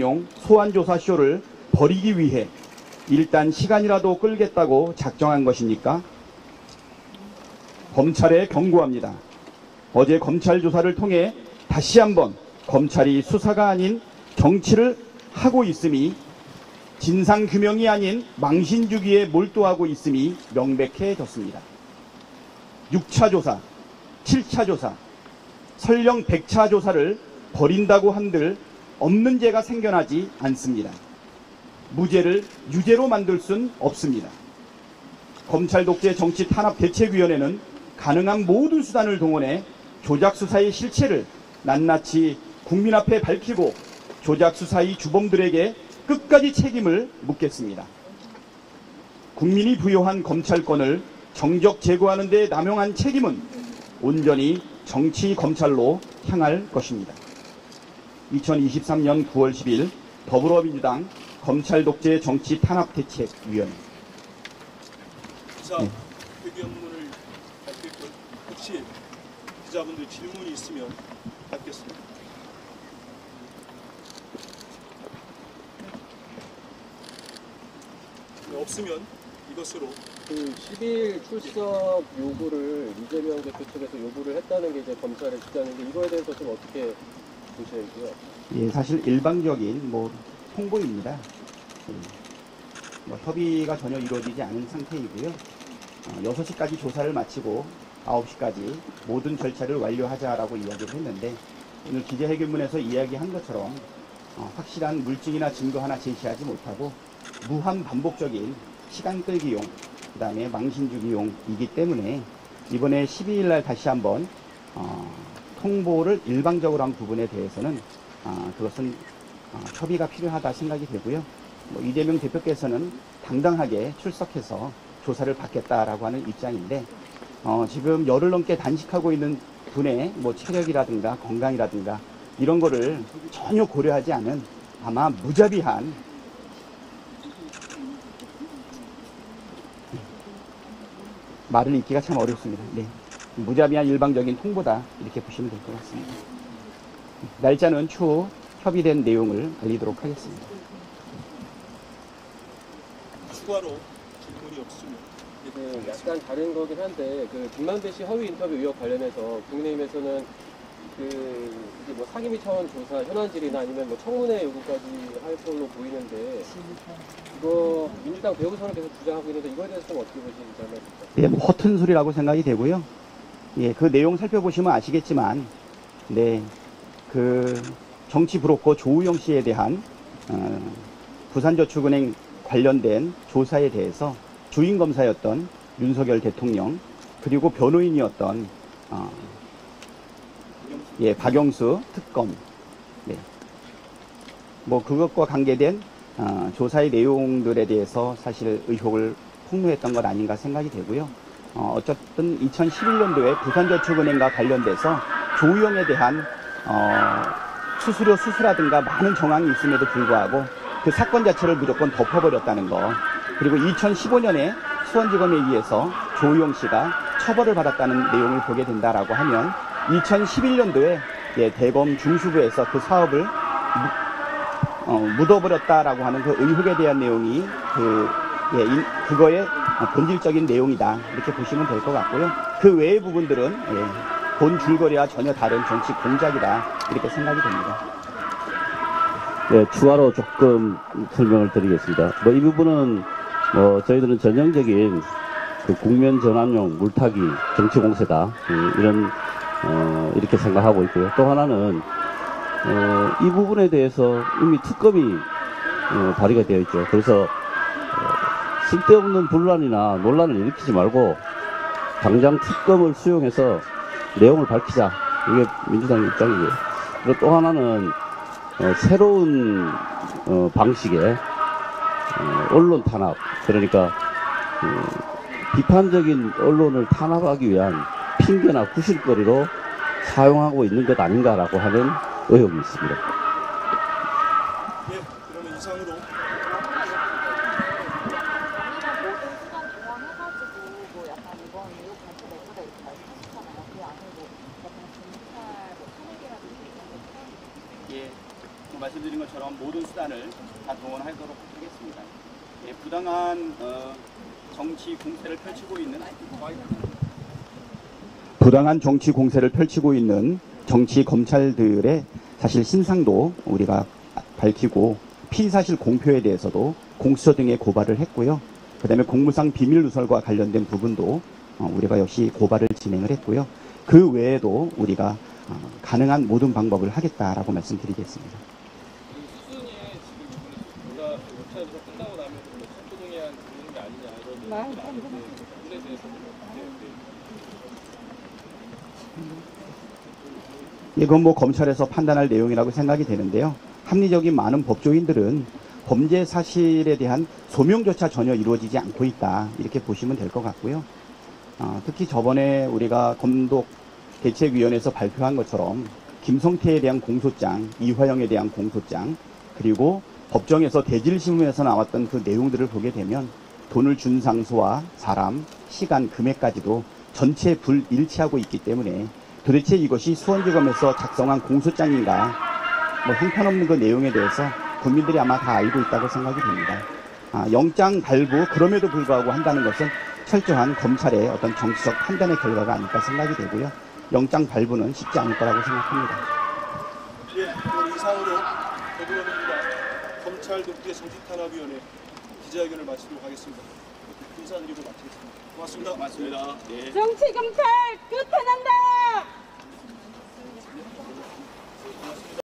용 소환조사 쇼를 벌이기 위해 일단 시간이라도 끌겠다고 작정한 것입니까? 검찰에 경고합니다. 어제 검찰 조사를 통해 다시 한번 검찰이 수사가 아닌 정치를 하고 있음이 진상규명이 아닌 망신주기에 몰두하고 있음이 명백해졌습니다. 6차 조사, 7차 조사, 설령 100차 조사를 벌인다고 한들 없는 죄가 생겨나지 않습니다. 무죄를 유죄로 만들 순 없습니다. 검찰 독재 정치 탄압 대책위원회는 가능한 모든 수단을 동원해 조작 수사의 실체를 낱낱이 국민 앞에 밝히고 조작 수사의 주범들에게 끝까지 책임을 묻겠습니다. 국민이 부여한 검찰권을 정적 제거하는 데 남용한 책임은 온전히 정치 검찰로 향할 것입니다. 2023년 9월 10일 더불어민주당 검찰 독재 정치 탄압 대책 위원회 기사 네. 회견문을 것 혹시 기자분들 질문이 있으면 받겠습니다. 네, 없으면 이것으로 그 10일 출석 요구를 이재명 대표 측에서 요구를 했다는 게 이제 검찰의 주장인데 이거에 대해서 좀 어떻게 보시는지요? 예, 사실 일방적인 뭐 홍보입니다. 예, 뭐 협의가 전혀 이루어지지 않은 상태이고요. 어, 6시까지 조사를 마치고 9시까지 모든 절차를 완료하자라고 이야기를 했는데 오늘 기자회견문에서 이야기한 것처럼 어, 확실한 물증이나 증거 하나 제시하지 못하고 무한 반복적인 시간 끌기용 그 다음에 망신 주기용이기 때문에 이번에 12일 날 다시 한번 어, 통보를 일방적으로 한 부분에 대해서는 아, 그것은 아, 협의가 필요하다 생각이 되고요. 뭐 이재명 대표께서는 당당하게 출석해서 조사를 받겠다라고 하는 입장인데 어, 지금 열흘 넘게 단식하고 있는 분의 뭐 체력이라든가 건강이라든가 이런 거를 전혀 고려하지 않은 아마 무자비한 말을 잇기가 참 어렵습니다. 네. 무자비한 일방적인 통보다 이렇게 보시면 될 것 같습니다. 날짜는 추후 협의된 내용을 알리도록 하겠습니다. 추가로 질문이 없으면 그 약간 다른 거긴 한데 그 김만배 씨 허위 인터뷰 의혹 관련해서 국민의힘에서는 그 이제 뭐 상임위 차원 조사 현안질이나 아니면 뭐 청문회 요구까지 할 걸로 보이는데 이거 민주당 배우선을 계속 주장하고 있는데 이거에 대해서 좀 어떻게 보시는지 한번 예, 뭐 허튼 소리라고 생각이 되고요. 예, 그 내용 살펴보시면 아시겠지만, 네, 그 정치 브로커 조우영 씨에 대한 어, 부산저축은행 관련된 조사에 대해서 주인 검사였던 윤석열 대통령 그리고 변호인이었던 어, 예, 박영수 특검, 네, 뭐 그것과 관계된 어, 조사의 내용들에 대해서 사실 의혹을 폭로했던 것 아닌가 생각이 되고요. 어, 어쨌든 2011년도에 부산저축은행과 관련돼서 조우영에 대한 어, 수수료 수수라든가 많은 정황이 있음에도 불구하고 그 사건 자체를 무조건 덮어버렸다는 거. 그리고 2015년에 수원지검에 의해서 조우영 씨가 처벌을 받았다는 내용을 보게 된다라고 하면 2011년도에 예, 대검 중수부에서 그 사업을 무- 어, 묻어버렸다라고 하는 그 의혹에 대한 내용이 그 예, 인- 그거의 본질적인 내용이다 이렇게 보시면 될 것 같고요. 그 외의 부분들은 예, 본 줄거리와 전혀 다른 정치 공작이다 이렇게 생각이 됩니다. 네, 추가로 조금 설명을 드리겠습니다. 뭐 이 부분은 뭐 저희들은 전형적인 그 국면 전환용 물타기 정치 공세다 음, 이런 어, 이렇게 생각하고 있고요. 또 하나는 어, 이 부분에 대해서 이미 특검이 어, 발의가 되어 있죠. 그래서 어, 쓸데없는 분란이나 논란을 일으키지 말고 당장 특검을 수용해서 내용을 밝히자. 이게 민주당 입장이고요. 그리고 또 하나는 어, 새로운 어, 방식의 어, 언론 탄압 그러니까 어, 비판적인 언론을 탄압하기 위한 핑계나 구실거리로 사용하고 있는 것 아닌가라고 하는 의혹이 있습니다. 예, 그러면 이상으로 우리가 모든 수단 동원해가지고 뭐 약간 이번 의혹 발표 내보다 이렇게 말씀하셨잖아요. 그 안에 뭐 약간 검찰 뭐 탄핵이라든지 이런 거 포함이 예, 그 말씀드린 것처럼 모든 수단을 다 동원하도록 하겠습니다. 예, 부당한 어, 정치 공세를 펼치고 있는 부당한 정치 공세를 펼치고 있는 정치 검찰들의 사실 신상도 우리가 밝히고 피의 사실 공표에 대해서도 공수처 등에 고발을 했고요. 그 다음에 공무상 비밀 누설과 관련된 부분도 어, 우리가 역시 고발을 진행을 했고요. 그 외에도 우리가 어, 가능한 모든 방법을 하겠다라고 말씀드리겠습니다. 차에서 끝나고 나면 뭐 선초동에 한 그런 게 아니냐 이런 말에 대해서 이건 뭐 검찰에서 판단할 내용이라고 생각이 되는데요. 합리적인 많은 법조인들은 범죄 사실에 대한 소명조차 전혀 이루어지지 않고 있다. 이렇게 보시면 될 것 같고요. 어, 특히 저번에 우리가 검독 대책위원회에서 발표한 것처럼 김성태에 대한 공소장, 이화영에 대한 공소장, 그리고 법정에서 대질신문에서 나왔던 그 내용들을 보게 되면 돈을 준 상수와 사람, 시간, 금액까지도 전체 불일치하고 있기 때문에 도대체 이것이 수원지검에서 작성한 공소장인가 뭐 형편없는 그 내용에 대해서 국민들이 아마 다 알고 있다고 생각이 됩니다. 아, 영장 발부 그럼에도 불구하고 한다는 것은 철저한 검찰의 어떤 정치적 판단의 결과가 아닐까 생각이 되고요. 영장 발부는 쉽지 않을 거라고 생각합니다. 예, 오늘 이상으로 더불어민주당 검찰 독재 정치탄압위원회 기자회견을 마치도록 하겠습니다. 인사드리고 마치겠습니다. 고맙습니다. 고맙습니다. 정치 검찰 끝에난다.